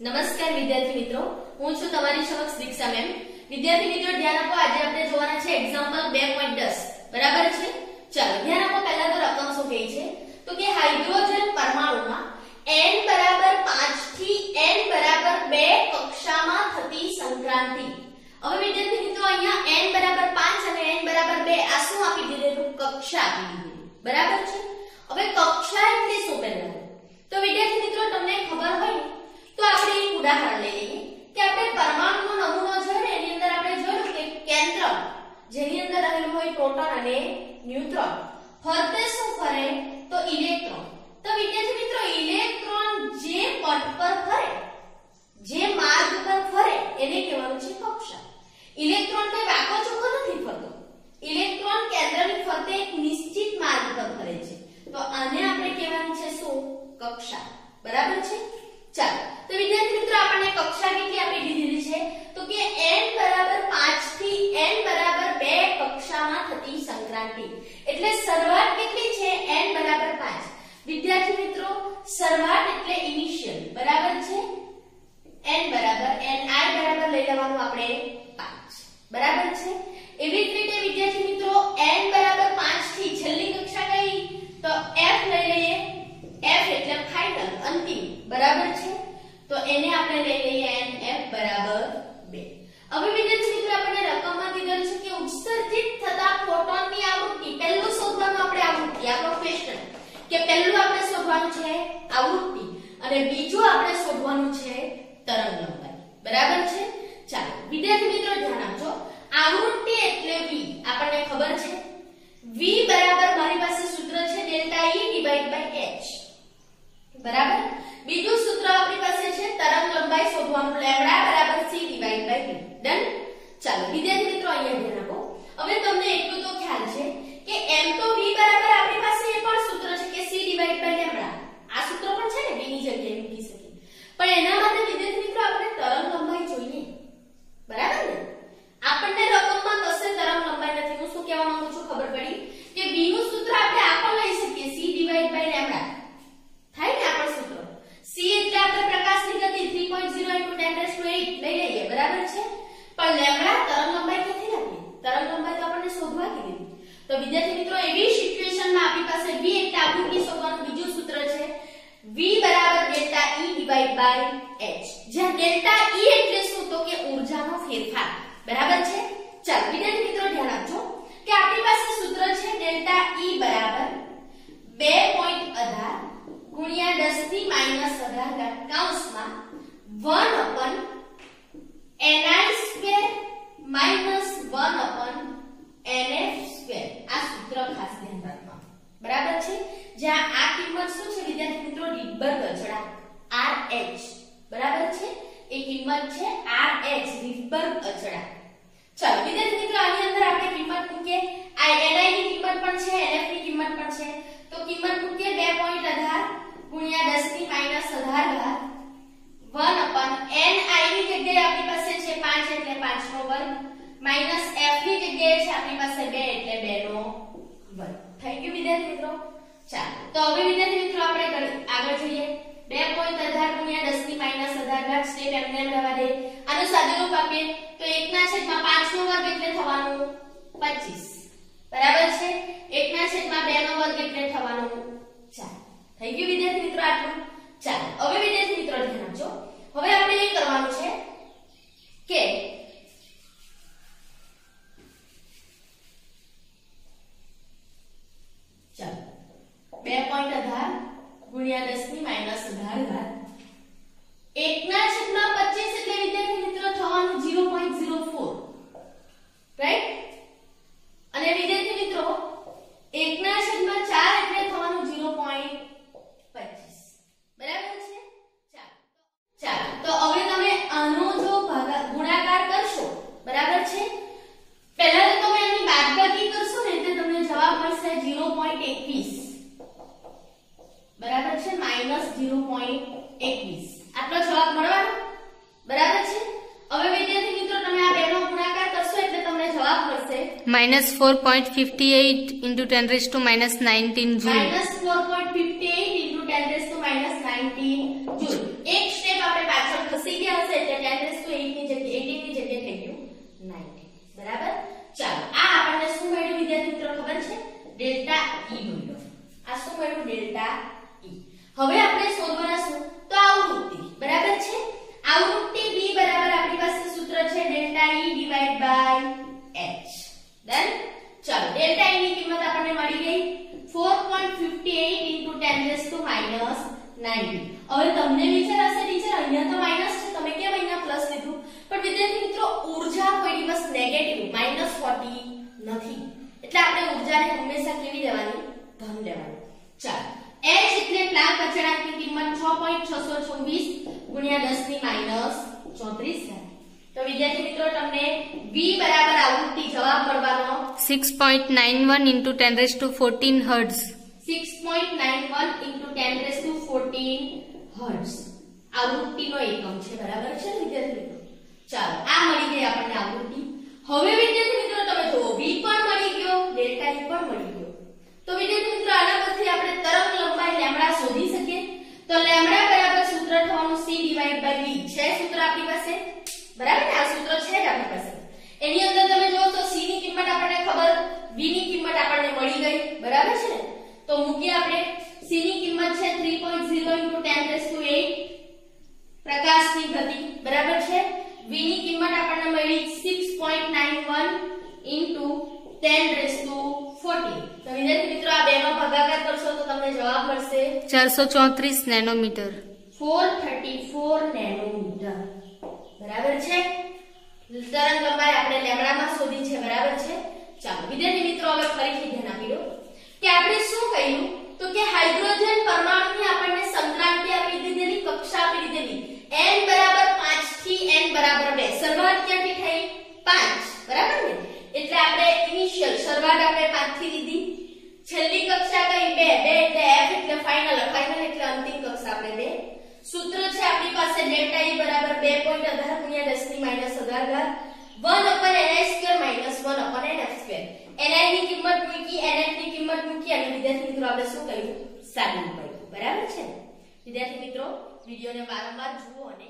નમસ્કાર વિદ્યાર્થી મિત્રો, હું છું તમારી સમક્ષ દીક્ષા મેમ. વિદ્યાર્થી મિત્રો, ધ્યાન આપો, આજે આપણે જોવાના છે એક્ઝામ્પલ 2.10 બરાબર છે? ચાલો, ધ્યાન આપો, પહેલા તો રકમ શું કહે છે? તો કે હાઇડ્રોજન પરમાણુમાં n બરાબર 5 થી n બરાબર 2 કક્ષામાં થતી સંક્રાંતિ. હવે વિદ્યાર્થી મિત્રો, અહીંયા n બરાબર 5 અને n બરાબર 2 આ શું આપી દીધેલું? કક્ષા આપી દીધેલી. બરાબર છે? હવે કક્ષા એટલે શું પહેલા તો વિદ્યાર્થી મિત્રો તમને ખબર હોય ને તો આપણે એક ઉદાહરણ લઈ લઈએ કે આપણે પરમાણુનો નમૂનો ને એની અંદર આપણે જોયું કે કેન્દ્ર, જેની અંદર રહેલું હોય પ્રોટોન અને ન્યુટ્રોન. ફરતે શું ફરે? તો ઇલેક્ટ્રોન. તો વિદ્યાર્થી મિત્રો, ઇલેક્ટ્રોન જે પટ પર ફરે, જે માર્ગ પર ફરે, એને કહેવાનું છે કક્ષા ઇલેક્ટ્રોન કોઈ વાંકો ચોખ્ખો નથી ફરતો. ઇલેક્ટ્રોન કેન્દ્રની ફરતે એક નિશ્ચિત માર્ગ પર ફરે છે. તો આને આપણે કહેવાનું છે શું? કક્ષા બરાબર છે? ચાલો. તો વિદ્યાર્થી મિત્રો આપણે કક્ષા કેટલી આપી દીધેલી છે? તો કે n બરાબર 5 થી n બરાબર 2 કક્ષામાં થતી સંક્રાંતિ. એટલે શરૂઆત કેટલી છે? n બરાબર 5 વિદ્યાર્થી મિત્રો, શરૂઆત એટલે ઇનિશિયલ બરાબર છે? n બરાબર, n i બરાબર લઈ લેવાનું આપણે 5 બરાબર છે? એવી જ રીતે વિદ્યાર્થી મિત્રો, n બરાબર 5 થી છેલ્લી કક્ષા કઈ? તો f લઈ લઈએ. f એટલે ફાઇનલ અંતિમ. બરાબર છે? તો એને આપણે લઈ લઈએ n f બરાબર 2 હવે વિદ્યાર્થી મિત્રો, આપણને રકમમાં કીધેલું છે કે ઉત્સર્જિત થતા ફોટોનની આવૃત્તિ, પહેલું શોધવાનું આપણે આવૃત્તિ, આપણો ક્વેશ્ચન કે પહેલું આપણે શોધવાનું છે આવૃત્તિ અને બીજું આપણે શોધવાનું છે તરંગ લંબાઈ. બરાબર છે? ચાલો, વિદ્યાર્થી મિત્રો આપજો આવૃત્તિ એટલે v, આપણને ખબર છે? V બરાબર મારી પાસે સૂત્ર છે ડેલ્ટા E h. બરાબર? બીજું સૂત્ર આપણી પાસે છે, તરંગ લંબાઈ શોધવાનું લેમ્ડા બરાબર c divide by v done ચાલો, વિદ્યાર્થી મિત્રો, અહીંયા ધ્યાન આપો. હવે તમને એટલું તો ખ્યાલ છે કે m તો v બરાબર આપણી પાસે એ પણ સૂત્ર છે કે c ડિવાઇડ બાય લેમ્ડા આ સૂત્ર પણ છે ને v ની જગ્યાએ મૂકી શકીએ પણ એના માટે વિદ્યાર્થી મિત્રો આપણે તરંગ લંબાઈ જોઈએ બરાબર ને આપણને રકમમાં કશે તરંગ લંબાઈ નથી હું શું કહેવા માંગુ છું ખબર પડી કે v નું સૂત્ર આપણે આ પણ લઈ શકીએ c ડિવાઇડ બાય લેમ્ડા થાય ને આપણું સૂત્ર c એટલે આપણે પ્રકાશની ગતિ 3.0 10 8 લઈ લઈએ બરાબર છે પણ લેમ્ડા તરંગ લંબાઈ ક્યાંથી લાવીએ તરંગ લંબાઈ તો આપણને શોધવા કીધી તો વિદ્યાર્થી મિત્રો, એવી સિચ્યુએશનમાં આપણી પાસે v એટલે આવૃત્તિ શોધવાનું બીજું સૂત્ર છે. v બરાબર delta E divide by h જ્યાં ડેલ્ટા E એટલે શું તો કે ઊર્જાનો ફેરફાર બરાબર છે ચાલો વિદ્યાર્થી મિત્રો ધ્યાન આપજો કે આપણી પાસે સૂત્ર છે ડેલ્ટા E બરાબર 2.18 ગુણ્યા 10 થી માઇનસ 18 ઘાત કૌંસમાં 1 upon ni square minus 1 upon nf square આ સૂત્ર ખાસ ધ્યાન રાખવાનું બરાબર છે જ્યાં આ કિંમત શું છે વિદ્યાર્થી મિત્રો રીડબર્ગ અચળાંક rh બરાબર છે એ કિંમત છે rh રીડબર્ગ અચળાંક ચાલો, વિદ્યાર્થી મિત્રો, આની અંદર આપણે કિંમત મૂકીએ. આ ni ની કિંમત પણ છે nf ની કિંમત પણ છે. તો કિંમત મૂકીએ 2.18 ગુણ્યા 10 ની માઇનસ 18 ઘાત 1 upon ni ની જગ્યાએ આપણી પાસે છે 5 એટલે 5 નો વર્ગ f ની જગ્યાએ છે આપણી પાસે 2 એટલે 2 નો વર્ગ. થેન્ક યુ વિદ્યાર્થી મિત્રો. ચાલો, તો હવે વિદ્યાર્થી મિત્રો, આપણે આગળ જોઈએ. 2.18 ગુણ્યા 10 ની માઇનસ 18 ઘાત સ્ટેપ એમને એમ રહેવા દે. આનું સાદુરૂપ આપીએ તો 1 ના છેદમાં 5 નો વર્ગ એટલે થવાનો 25 બરાબર છે? 1 ના છેદમાં 2 નો વર્ગ એટલે થવાનો 4 થઈ ગયું વિદ્યાર્થી મિત્રો આટલું? ચાલો, હવે વિદ્યાર્થી મિત્રો ધ્યાન આપજો. પ્લસ ઝીરો પોઈન્ટ એકવીસ. આટલો જવાબ મળવાનો? બરાબર છે? હવે વિદ્યાર્થી મિત્રો તમે આ બેનો ગુણાકાર કરશો એટલે તમને જવાબ મળશે. Minus four point fifty eight into ten raise to minus nineteen joule minus four point fifty eight into ten raise to minus nineteen joule એક સ્ટેપ આપણે પાછળ ખસી ગયા હશે એટલે ટેન રેસ ટુ એઇટની જગ્યાએ એટીનની જગ્યાએ થઈ ગયું નાઇન્ટીન બરાબર? ચાલો આ આપણને શું મળ્યું વિદ્યાર્થી મિત્રો ખબર છે? ડેલ્ટા ઈ મળ્યો. આ શું મળ્યું? ડેલ્ટા હવે આપણે શોધવાના શું? તો આવૃત્તિ. બરાબર છે? આવૃત્તિ v બરાબર આપણી પાસે સૂત્ર છે delta e divide by h. Done ચાલો, ડેલ્ટા e ની કિંમત આપણને મળી ગઈ. 4.58 10 9 હવે તમને વિચાર હશે ટીચર અહીંયા તો માઇનસ છે. તમે કેમ અહીંયા પ્લસ લીધું? પણ વિદ્યાર્થી મિત્રો ઊર્જા કોઈ દિવસ નેગેટિવ 40 નથી. એટલે આપણે ઊર્જાને હંમેશા કેવી લેવાની 6.626 ગુણ્યા 10 ની 34 થાય તો વિદ્યાર્થી મિત્રો તમને v બરાબર આવૃત્તિ જવાબ મળવાનો. 6.91 into 10 raised to 14 hertz. 6.91 into 10 raised to 14 hertz. આવૃત્તિનો એકમ છે બરાબર છે વિદ્યાર્થી મિત્રો? ચાલો આ મળી ગઈ આપણને આવૃત્તિ. હવે વિદ્યાર્થી મિત્રો તમે જુઓ v પણ મળી ગયો ડેલ્ટા e પણ મળી ગયો. તો વિદ્યાર્થી મિત્રો આના પરથી આપણે તરંગ લંબાઈ લેમ્બડા શોધી શકીએ. તો લેમ્બડા થવાનું c ડિવાઇડ બાય v છે સૂત્ર આપણી પાસે? બરાબર ને? આ સૂત્ર છે જ આપણી પાસે. એની અંદર તમે જુઓ તો c ની કિંમત આપણને ખબર, v ની કિંમત આપણને મળી ગઈ. બરાબર છે ને? તો મૂકીએ આપણે. C ની કિંમત છે 3.0 10 raised to 8 પ્રકાશની ગતિ. બરાબર છે? V ની કિંમત આપણને મળી 6.91 10 raised to 14 તો વિદ્યાર્થી મિત્રો, આ બેમાં ભાગાકાર કરશો તો તમને જવાબ મળશે. 434 nanometer. 434 નેનોમીટર. બરાબર છે? તરંગ લંબાઈ આપણે લેમ્બડામાં શોધી છે, બરાબર છે? ચાલો, વિદ્યાર્થી મિત્રો, હવે ફરીથી ધ્યાન આપી દો. કે આપણે શું કહ્યું? તો કે હાઇડ્રોજન પરમાણુની આપણને સંક્રાંતિ આપી દીધેલી, કક્ષા આપી દીધેલી. n બરાબર 5 થી n બરાબર 2 શરૂઆત ક્યાંથી થઈ? 5 બરાબર ને? એટલે આપણે ઇનિશિયલ શરૂઆત આપણે 5 થી લીધી. છેલ્લી કક્ષા કઈ? 2 2 એટલે f, એટલે ફાઇનલ ફાઇનલ એટલે અંતિમ કક્ષા આપણે 2 સૂત્ર છે આપણી પાસે ડેલ્ટા E બરાબર 2.18 ગુણ્યા 10 ની માઇનસ 18 ઘાત 1 upon ni square minus 1 upon nf square ni ની કિંમત મૂકી nf ની કિંમત મૂકી અને વિદ્યાર્થી મિત્રો આપણે શું કર્યું? સાદું કર્યું બરાબર છે વિદ્યાર્થી મિત્રો, વિડિયોને વારંવાર જુઓ અને